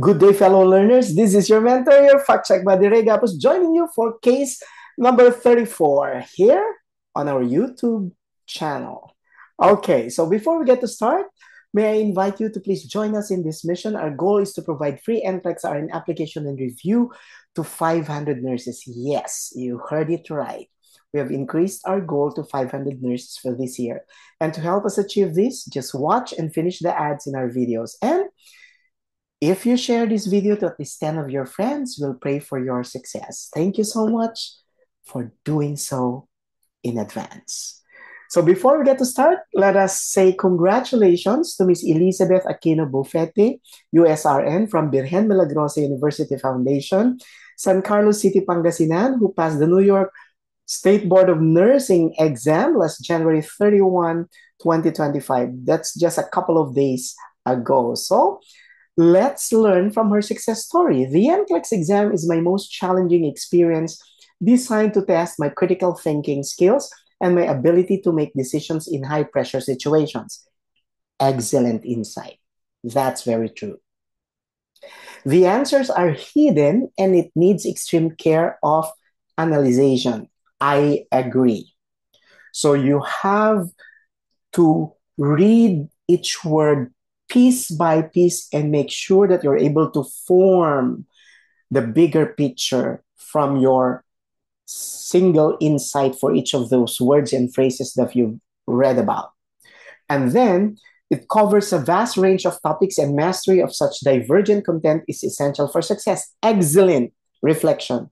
Good day, fellow learners. This is your mentor, your fact check buddy Ray Gapuz, joining you for case number 34 here on our YouTube channel. Okay, so before we get to start, may I invite you to please join us in this mission. Our goal is to provide free NCLEX RN application and review to 500 nurses. Yes, you heard it right. We have increased our goal to 500 nurses for this year. And to help us achieve this, just watch and finish the ads in our videos. And if you share this video to at least 10 of your friends, we'll pray for your success. Thank you so much for doing so in advance. So before we get to start, let us say congratulations to Miss Elizabeth Aquino Bufete, USRN from Virgen Milagrosa University Foundation, San Carlos City, Pangasinan, who passed the New York State Board of Nursing exam last January 31, 2025. That's just a couple of days ago. So Let's learn from her success story. The NCLEX exam is my most challenging experience designed to test my critical thinking skills and my ability to make decisions in high pressure situations. Excellent insight. That's very true. The answers are hidden and it needs extreme care of analyzation. I agree. So you have to read each word piece by piece and make sure that you're able to form the bigger picture from your single insight for each of those words and phrases that you've read about. And then it covers a vast range of topics, and mastery of such divergent content is essential for success. Excellent reflection.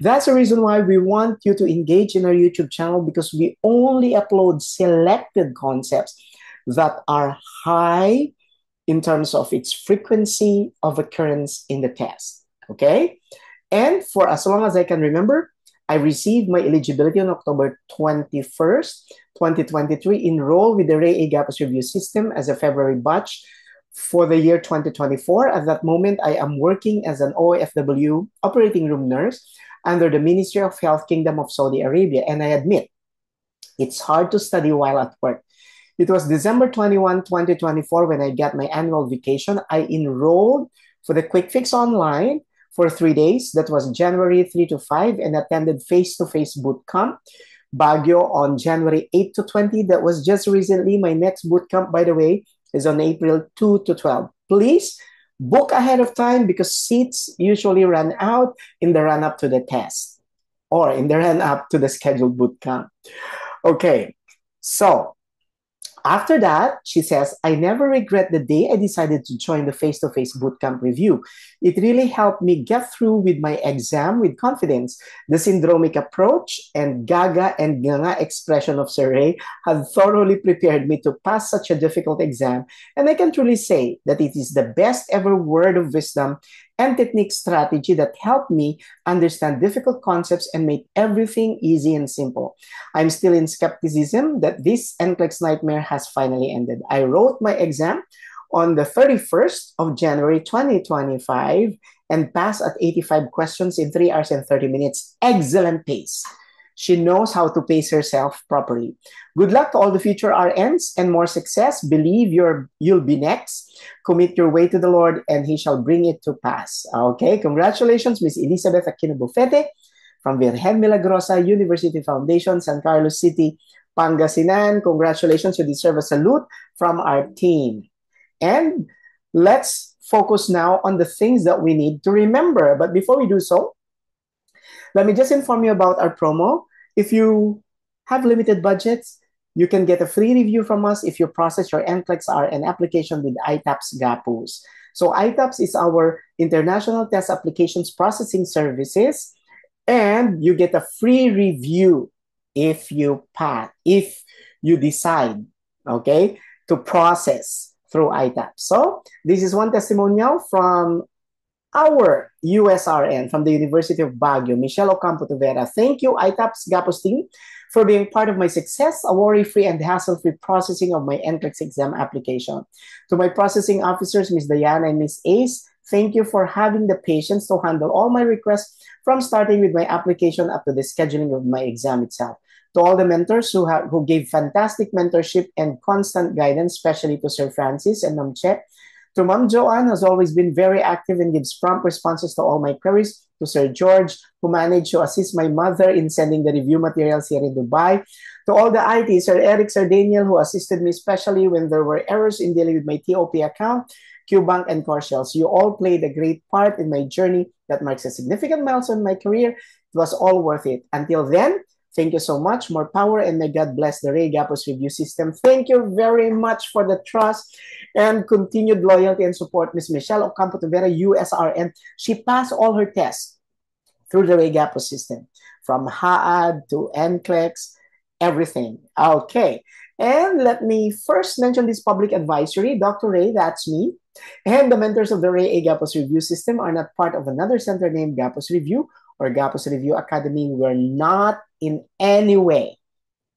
That's the reason why we want you to engage in our YouTube channel because we only upload selected concepts that are high in terms of its frequency of occurrence in the test. Okay? And for as long as I can remember, I received my eligibility on October 21st, 2023, enrolled with the Ray A. Gapuz review system as a February batch for the year 2024. At that moment, I am working as an OFW operating room nurse under the Ministry of Health Kingdom of Saudi Arabia. And I admit, it's hard to study while at work. It was December 21, 2024, when I got my annual vacation. I enrolled for the Quick Fix Online for three days. That was January 3 to 5 and attended face to face boot camp. Baguio on January 8 to 20. That was just recently. My next boot camp, by the way, is on April 2 to 12. Please book ahead of time because seats usually run out in the run up to the test or in the run up to the scheduled boot camp. Okay, so after that, she says, I never regret the day I decided to join the face to face bootcamp review. It really helped me get through with my exam with confidence. The syndromic approach and gaga and ganga expression of Sir Ray had thoroughly prepared me to pass such a difficult exam, and I can truly say that it is the best ever word of wisdom and technique strategy that helped me understand difficult concepts and made everything easy and simple. I'm still in skepticism that this NCLEX nightmare has finally ended. I wrote my exam on the 31st of January 2025 and passed at 85 questions in 3 hours and 30 minutes. Excellent pace. She knows how to pace herself properly. Good luck to all the future RNs and more success. Believe you're, you'll be next. Commit your way to the Lord and He shall bring it to pass. Okay, congratulations, Miss Elizabeth Aquino Bufete from Virgen Milagrosa University Foundation, San Carlos City, Pangasinan. Congratulations, you deserve a salute from our team. And let's focus now on the things that we need to remember. But before we do so, let me just inform you about our promo. If you have limited budgets, you can get a free review from us if you process your NCLEX RN application with ITAPS GAPUZ. So ITAPS is our international test applications processing services, and you get a free review if you pass, if you decide, okay, to process through ITAPS. So this is one testimonial from our USRN from the University of Baguio, Michelle Ocampo Tavera. Thank you, ITAPS Gapuz team, for being part of my success, a worry-free and hassle-free processing of my NCLEX exam application. To my processing officers, Ms. Diana and Ms. Ace, thank you for having the patience to handle all my requests from starting with my application up to the scheduling of my exam itself. To all the mentors who, have, who gave fantastic mentorship and constant guidance, especially to Sir Francis and Ma'am Che, To Mom Joanne, has always been very active and gives prompt responses to all my queries. To Sir George, who managed to assist my mother in sending the review materials here in Dubai. To all the IT, Sir Eric, Sir Daniel, who assisted me especially when there were errors in dealing with my TOP account, QBank, and Coreshells. You all played a great part in my journey that marks a significant milestone in my career. It was all worth it. Until then, Thank you so much. More power and may God bless the Ray Gapuz review system. Thank you very much for the trust and continued loyalty and support. Miss Michelle Ocampo Tavera, USRN. She passed all her tests through the Ray Gapuz system from HAAD to NCLEX, everything. Okay. And let me first mention this public advisory. Dr. Ray, that's me. And the mentors of the Ray A. Gapuz review system are not part of another center named Gapuz Review or Gapuz Review Academy. We're not in any way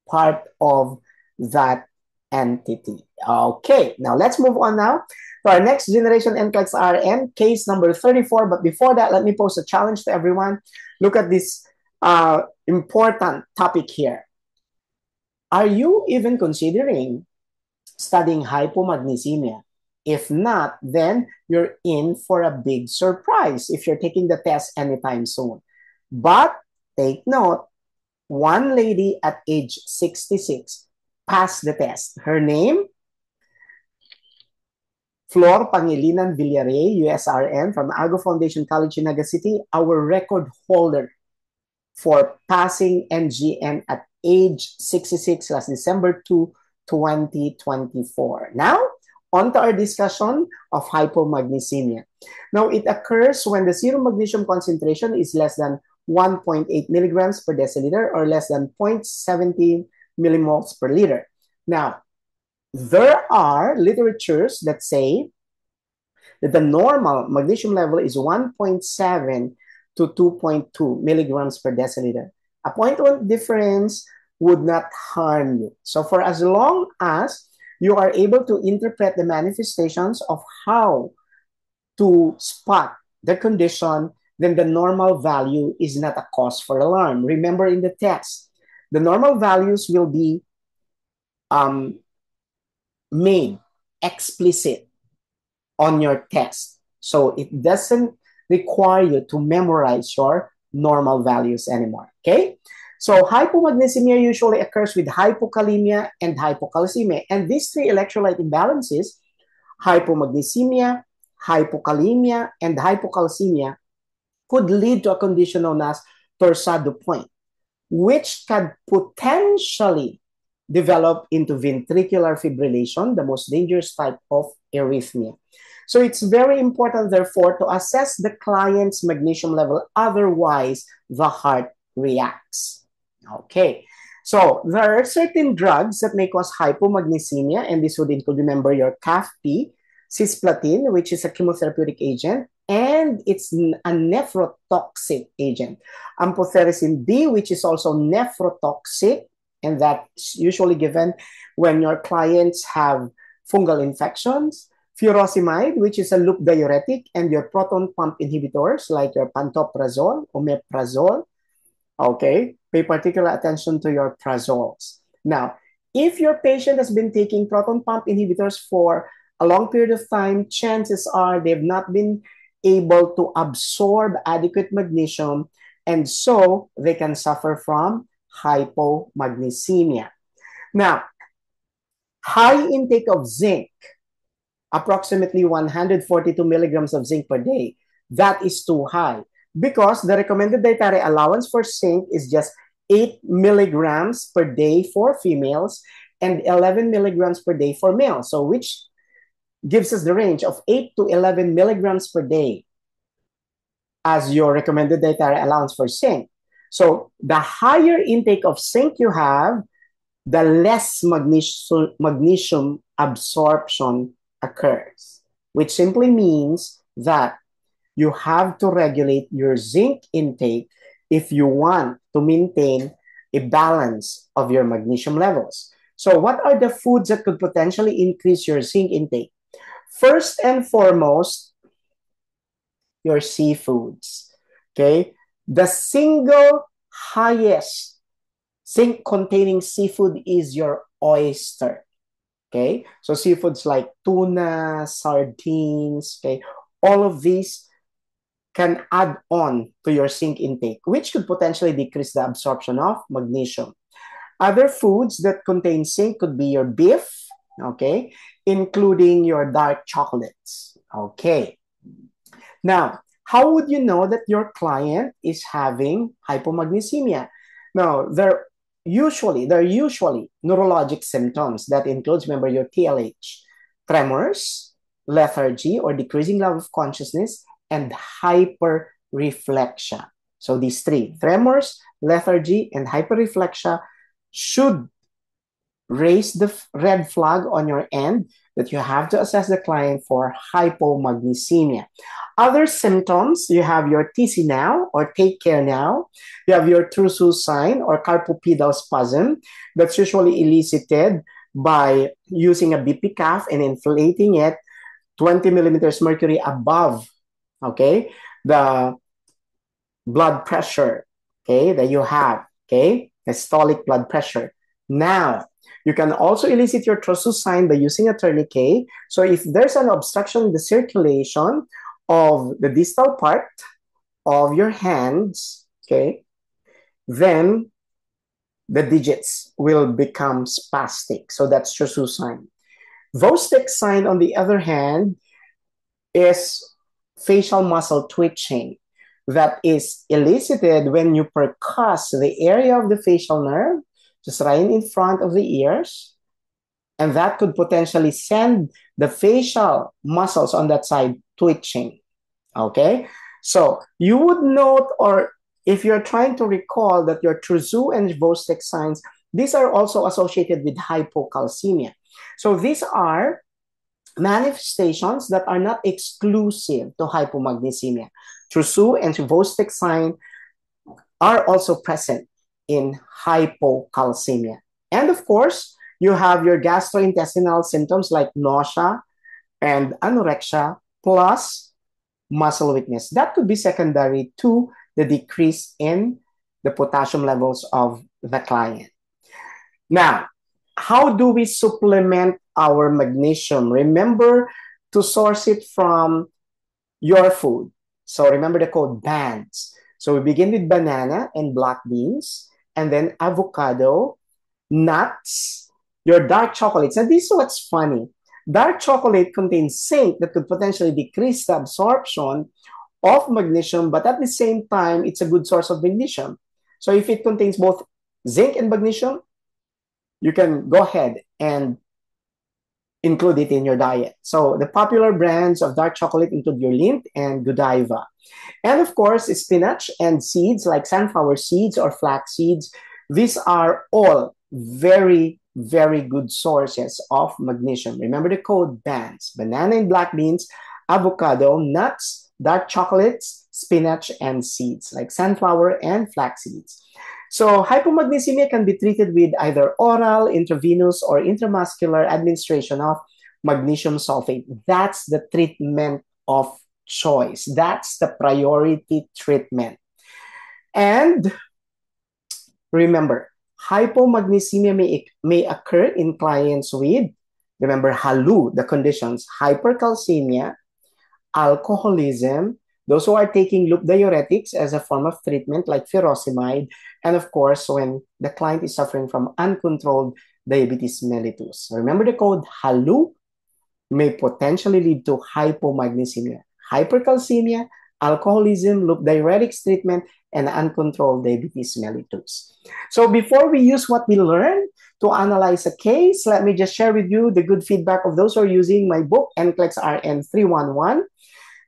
part of that entity. Okay, now let's move on now to our next generation NCLEX RN, case number 34. But before that, let me pose a challenge to everyone. Look at this uh, important topic here. Are you even considering studying hypomagnesemia? If not, then you're in for a big surprise if you're taking the test anytime soon. But take note, one lady at age 66 passed the test. Her name, Flor Pangilinan Villarreal, USRN from Ago Foundation College in Naga City, our record holder for passing NGN at age 66 last December 2, 2024. Now, on to our discussion of hypomagnesemia. Now, it occurs when the serum magnesium concentration is less than 1.8 milligrams per deciliter or less than 0.17 millimoles per liter. Now, there are literatures that say that the normal magnesium level is 1.7 to 2.2 milligrams per deciliter. A 0.1 difference would not harm you. So for as long as you are able to interpret the manifestations of how to spot the condition then the normal value is not a cause for alarm. Remember in the test, the normal values will be um, made explicit on your test. So it doesn't require you to memorize your normal values anymore. Okay? So hypomagnesemia usually occurs with hypokalemia and hypocalcemia. And these three electrolyte imbalances, hypomagnesemia, hypokalemia, and hypocalcemia, could lead to a condition known as Torsade torsado point, which can potentially develop into ventricular fibrillation, the most dangerous type of arrhythmia. So it's very important, therefore, to assess the client's magnesium level. Otherwise, the heart reacts. Okay. So there are certain drugs that may cause hypomagnesemia, and this would include, remember, your CAFP, cisplatin, which is a chemotherapeutic agent, and it's a nephrotoxic agent. Amphotericin B, which is also nephrotoxic, and that's usually given when your clients have fungal infections. Furosemide, which is a loop diuretic, and your proton pump inhibitors like your pantoprazole, omeprazole. Okay, pay particular attention to your prazoles. Now, if your patient has been taking proton pump inhibitors for a long period of time, chances are they've not been able to absorb adequate magnesium, and so they can suffer from hypomagnesemia. Now, high intake of zinc, approximately 142 milligrams of zinc per day, that is too high because the recommended dietary allowance for zinc is just 8 milligrams per day for females and 11 milligrams per day for males. So, which gives us the range of 8 to 11 milligrams per day as your recommended dietary allowance for zinc. So the higher intake of zinc you have, the less magnesium, magnesium absorption occurs, which simply means that you have to regulate your zinc intake if you want to maintain a balance of your magnesium levels. So, what are the foods that could potentially increase your zinc intake? First and foremost, your seafoods. Okay? The single highest zinc containing seafood is your oyster. Okay, so seafoods like tuna, sardines, okay, all of these can add on to your zinc intake, which could potentially decrease the absorption of magnesium. Other foods that contain zinc could be your beef, okay, including your dark chocolates, okay. Now, how would you know that your client is having hypomagnesemia? Now, there usually there are usually neurologic symptoms that includes remember your TLH, tremors, lethargy or decreasing level of consciousness, and hyperreflexia. So these three, tremors, lethargy, and hyperreflexia should raise the red flag on your end that you have to assess the client for hypomagnesemia. Other symptoms, you have your TC now or take care now. You have your Trousseau sign or carpopedal spasm that's usually elicited by using a BP cuff and inflating it 20 millimeters mercury above, okay, the blood pressure, okay, that you have, okay, systolic blood pressure. Now, you can also elicit your sign by using a tourniquet. So if there's an obstruction in the circulation of the distal part of your hands, okay, then the digits will become spastic. So that's Trousseau sign. Chvostek sign, on the other hand, is facial muscle twitching that is elicited when you percuss the area of the facial nerve just right in front of the ears. And that could potentially send the facial muscles on that side twitching. Okay? So you would note, or if you're trying to recall that your Trousseau and Chvostek signs, these are also associated with hypocalcemia. So these are manifestations that are not exclusive to hypomagnesemia. Trousseau and Chvostek sign are also present in hypocalcemia. And of course, you have your gastrointestinal symptoms like nausea and anorexia plus muscle weakness. That could be secondary to the decrease in the potassium levels of the client. Now, how do we supplement our magnesium? Remember to source it from your food. So remember the code BANDS. So we begin with banana and black beans and then avocado, nuts, your dark chocolates. And this is what's funny. Dark chocolate contains zinc that could potentially decrease the absorption of magnesium, but at the same time, it's a good source of magnesium. So if it contains both zinc and magnesium, you can go ahead and include it in your diet. So the popular brands of dark chocolate include your Lindt and Godiva. And of course, spinach and seeds like sunflower seeds or flax seeds. These are all very, very good sources of magnesium. Remember the code BANDS, banana and black beans, avocado, nuts, dark chocolates, spinach, and seeds like sunflower and flax seeds. So hypomagnesemia can be treated with either oral, intravenous, or intramuscular administration of magnesium sulfate. That's the treatment of choice. That's the priority treatment. And remember, hypomagnesemia may, may occur in clients with, remember, HALU, the conditions, hypercalcemia, alcoholism, those who are taking loop diuretics as a form of treatment like furosemide, and of course, when the client is suffering from uncontrolled diabetes mellitus. Remember the code HALU may potentially lead to hypomagnesemia, hypercalcemia, alcoholism, loop diuretics treatment, and uncontrolled diabetes mellitus. So before we use what we learned to analyze a case, let me just share with you the good feedback of those who are using my book, NCLEX RN 311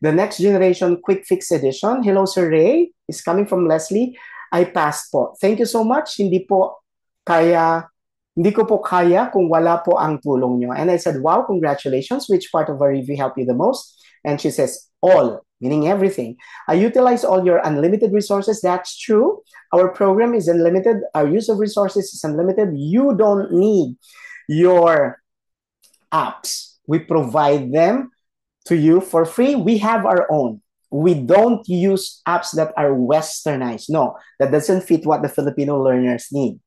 the next generation quick fix edition. Hello, Sir Ray. Is coming from Leslie. I passed po. Thank you so much. Hindi po kaya, hindi ko po kaya kung wala po ang tulong nyo. And I said, wow, congratulations. Which part of our review helped you the most? And she says, all, meaning everything. I utilize all your unlimited resources. That's true. Our program is unlimited. Our use of resources is unlimited. You don't need your apps. We provide them to you for free. We have our own. We don't use apps that are westernized. No, that doesn't fit what the Filipino learners need.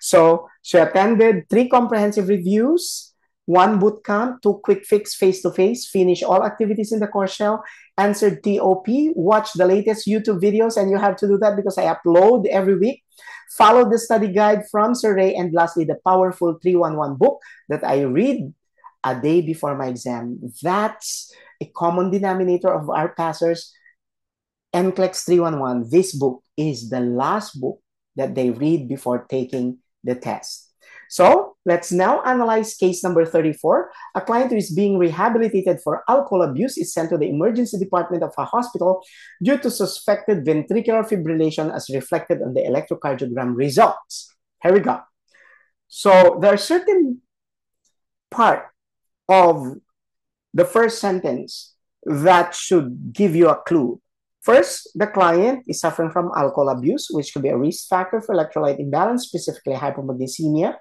So she attended three comprehensive reviews one boot camp, two quick fix face to face, finish all activities in the course shell, answer TOP, watch the latest YouTube videos, and you have to do that because I upload every week. Follow the study guide from Sir Ray, and lastly, the powerful 311 book that I read a day before my exam. That's a common denominator of our passers. NCLEX 311, this book is the last book that they read before taking the test. So let's now analyze case number 34. A client who is being rehabilitated for alcohol abuse is sent to the emergency department of a hospital due to suspected ventricular fibrillation as reflected on the electrocardiogram results. Here we go. So there are certain part of the first sentence that should give you a clue. First, the client is suffering from alcohol abuse, which could be a risk factor for electrolyte imbalance, specifically hypomagnesemia.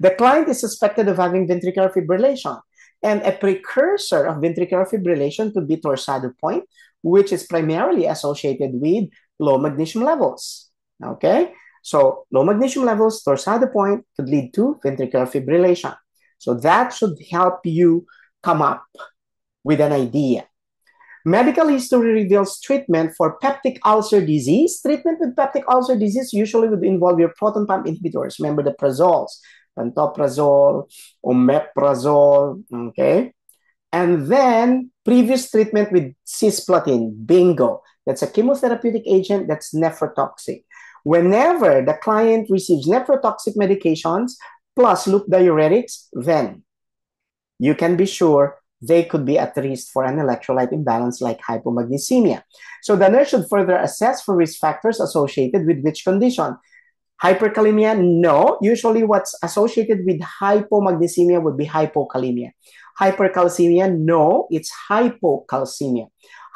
The client is suspected of having ventricular fibrillation, and a precursor of ventricular fibrillation could be torsade de pointes, which is primarily associated with low magnesium levels. Okay, so low magnesium levels, torsade de pointes could lead to ventricular fibrillation. So that should help you come up with an idea. Medical history reveals treatment for peptic ulcer disease. Treatment with peptic ulcer disease usually would involve your proton pump inhibitors. Remember the prazoles, pantoprazole, omeprazole, okay? And then previous treatment with cisplatin, bingo. That's a chemotherapeutic agent that's nephrotoxic. Whenever the client receives nephrotoxic medications plus loop diuretics, then you can be sure they could be at risk for an electrolyte imbalance like hypomagnesemia. So the nurse should further assess for risk factors associated with which condition. Hyperkalemia, no. Usually what's associated with hypomagnesemia would be hypokalemia. Hypercalcemia, no. It's hypocalcemia.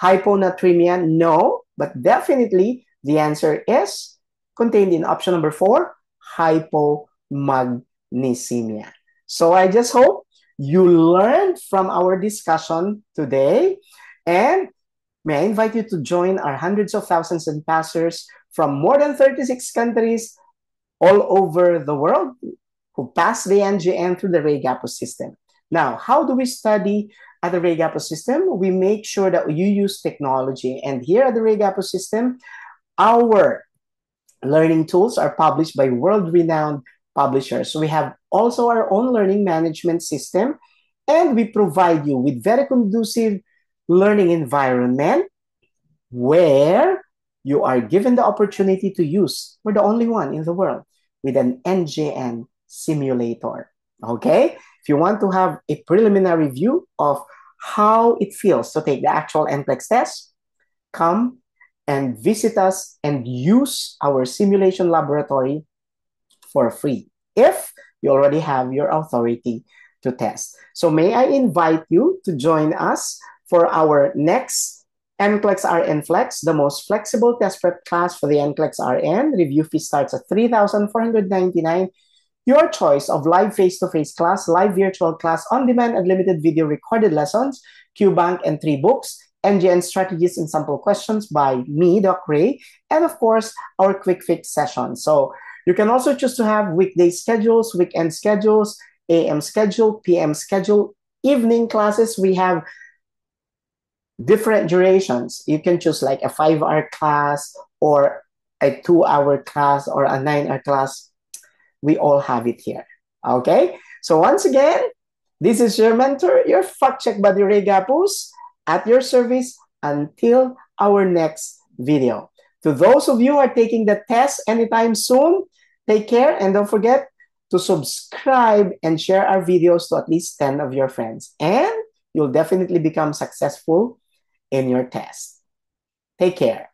Hyponatremia, no. But definitely the answer is contained in option number four, hypomagnesemia. So I just hope you learned from our discussion today. And may I invite you to join our hundreds of thousands of pastors from more than 36 countries all over the world who pass the NGN through the Ray-Gapuz system. Now, how do we study at the Ray-Gapuz system? We make sure that you use technology. And here at the Ray-Gapuz system, our learning tools are published by world-renowned publishers. We have also our own learning management system, and we provide you with very conducive learning environment where you are given the opportunity to use, we're the only one in the world with an NGN simulator. Okay? If you want to have a preliminary view of how it feels to take the actual NCLEX test, come and visit us and use our simulation laboratory for free if you already have your authority to test. So may I invite you to join us for our next NCLEX RN Flex, the most flexible test prep class for the NCLEX RN. Review fee starts at 3,499. Your choice of live face-to-face class, live virtual class, on-demand unlimited video recorded lessons, QBank and three books, NGN strategies and sample questions by me, Doc Ray, and of course, our quick fix session. So you can also choose to have weekday schedules, weekend schedules, AM schedule, PM schedule, evening classes. We have different durations. You can choose like a five hour class or a two hour class or a nine hour class. We all have it here. Okay. So once again, this is your mentor, your fact check buddy Ray Gapuz at your service until our next video. To those of you who are taking the test anytime soon, take care and don't forget to subscribe and share our videos to at least 10 of your friends. And you'll definitely become successful in your test. Take care.